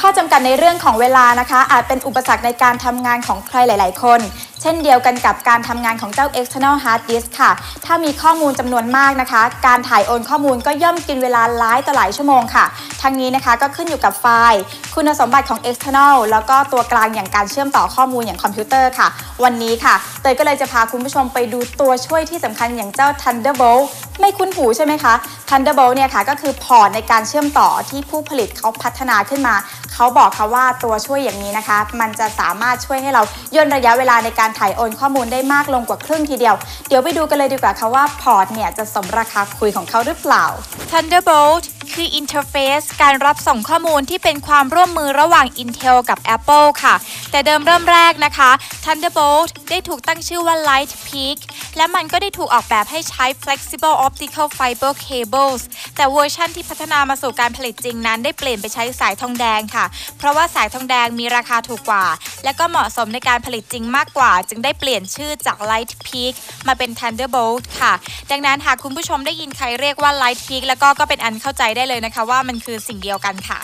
ข้อจำกัดในเรื่องของเวลานะคะ อาจเป็นอุปสรรคในการทำงานของใครหลาย ๆ คน เช่นเดียวกันกับการทำงานของเจ้า external hard disk ค่ะ ถ้ามีข้อมูลจำนวนมากนะคะ การถ่ายโอนข้อมูลก็ย่อมกินเวลาหลายต่อหลายชั่วโมงค่ะ ทั้งนี้นะคะก็ขึ้นอยู่กับไฟล์ คุณสมบัติของ external แล้วก็ตัวกลางอย่างการเชื่อมต่อข้อมูลอย่างคอมพิวเตอร์ค่ะ วันนี้ค่ะ เตยก็เลยจะพาคุณผู้ชมไปดูตัวช่วยที่สำคัญอย่างเจ้า Thunderbolt ไม่คุ้นหูใช่ไหมคะ Thunderbolt เนี่ยค่ะก็คือพอร์ตในการเชื่อมต่อที่ผู้ผลิตเขาพัฒนาขึ้นมา เขาบอกค่ะว่าตัวช่วยอย่างนี้นะคะ มันจะสามารถช่วยให้เราย่นระยะเวลาในการถ่ายโอนข้อมูลได้มากลงกว่าครึ่งทีเดียว เดี๋ยวไปดูกันเลยดีกว่าค่ะว่าพอร์ตเนี่ยจะสมราคาคุยของเขาหรือเปล่า Thunderbolt คืออินเทอร์เฟซการรับส่งข้อมูลที่เป็นความร่วมมือระหว่าง Intel กับ Apple ค่ะ แต่เดิมเริ่มแรกนะคะ Thunderbolt ได้ถูกตั้งชื่อว่า Light Peak และมันก็ได้ถูกออกแบบให้ใช้ Flexible Optical Fiber Cables แต่เวอร์ชั่นที่พัฒนามาสู่การผลิตจริงนั้น ได้เปลี่ยนไปใช้สายทองแดงค่ะ เพราะว่าสายทองแดงมีราคาถูกกว่า และก็เหมาะสมในการผลิตจริงมากกว่า จึงได้เปลี่ยนชื่อจาก Light Peak มาเป็น Thunderbolt ค่ะ ดังนั้นหากคุณผู้ชมได้ยินใครเรียกว่า Light Peak แล้วก็ก็เป็นอันเข้าใจได้เลยนะคะว่ามันคือสิ่งเดียวกันค่ะ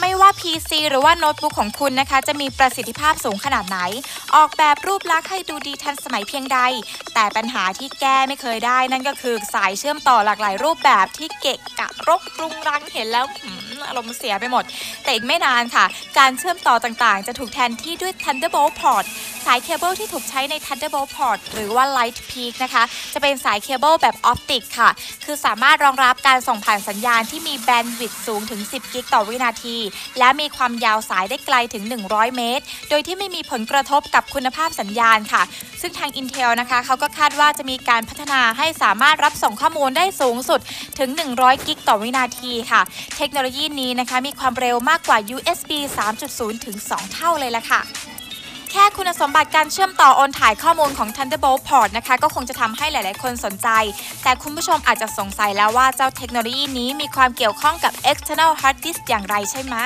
ไม่ว่า PC หรือว่าโน้ตบุ๊กของคุณนะคะ จะมีประสิทธิภาพสูงขนาดไหน ออกแบบรูปลักษณ์ให้ดูดีทันสมัยเพียงใด แต่ปัญหาที่แก้ไม่เคยได้ นั่นก็คือสายเชื่อมต่อหลากหลายรูปแบบที่เกะกะรกรุงรังเห็นแล้วอารมณ์เสียไปหมด แต่อีกไม่นานค่ะ การเชื่อมต่อต่างๆ จะถูกแทนที่ด้วย Thunderbolt port สายเคเบิลที่ถูกใช้ใน Thunderbolt port หรือว่า Light Peak นะคะ จะเป็นสายเคเบิลแบบ optic ค่ะ คือสามารถรองรับการส่งผ่านสัญญาณที่มีแบนด์วิดต์สูงถึง 10 กิกต่อวินาที และมีความยาวสายได้ไกลถึง 100 เมตร โดยที่ไม่มีผลกระทบกับคุณภาพสัญญาณค่ะ ซึ่งทาง Intel นะคะเขาก็คาดว่าจะมีการพัฒนาให้สามารถรับส่งข้อมูลได้สูงสุดถึง 100 กิกต่อวินาทีค่ะ เทคโนโลยีนี้นะคะมีความเร็วมากกว่า USB 3.0 ถึง 2 เท่าเลยละค่ะ แค่คุณสมบัติการเชื่อมต่อโอนถ่ายข้อมูลของ Thunderbolt port นะคะก็คงจะทำให้หลาย ๆ คนสนใจ แต่คุณผู้ชมอาจจะสงสัยแล้วว่าเจ้าเทคโนโลยีนี้มีความเกี่ยวข้องกับ external hard disk อย่างไรใช่ไหม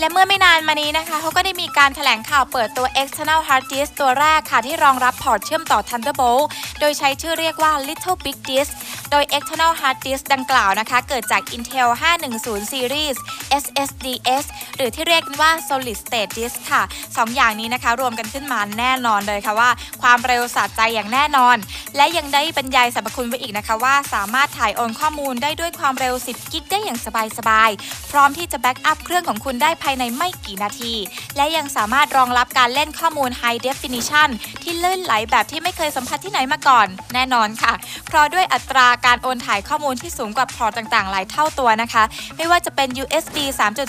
และเมื่อไม่นานมานี้นะคะเขาก็ได้มีการถแถลงข่าวเปิดตัว external hard disk ตัวแรกค่ะที่รองรับพอร์ตเชื่อมต่อ Thunderbolt โดยใช้ชื่อเรียกว่า Little Big Disk โดย external hard disk ดังกล่าวนะคะ เกิดจาก Intel 510 Series SSDs หรือที่เรียกกันว่า Solid State Disk ค่ะ 2ออย่างนี้นะคะ รวมกันขึ้นมาแน่นอนเลยค่ะว่า ความเร็วสะใจอย่างแน่นอน และยังได้บรรยายสรรพคุณไว้อีกนะคะว่า สามารถถ่ายโอนข้อมูลได้ด้วยความเร็ว 10 กิกได้อย่างสบายๆ พร้อมที่จะ backup เครื่องของคุณได้ภายในไม่กี่นาที และยังสามารถรองรับการเล่นข้อมูล High Definition ที่ลื่นไหลแบบที่ไม่เคยสัมผัสที่ไหนมาก่อน แน่นอนค่ะ เพราะด้วยอัตราการโอนถ่ายข้อมูลที่สูงกว่าพอร์ตต่างๆ หลายเท่าตัวนะคะ ไม่ว่าจะเป็น USB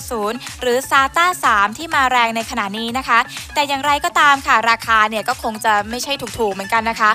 3.0 หรืรือ SATA 3 ที่มาแรงในขณะนี้นะคะ แต่อย่างไรก็ตามค่ะราคาเนี่ยก็คงจะไม่ใช่ถูกๆเหมือนกันนะคะ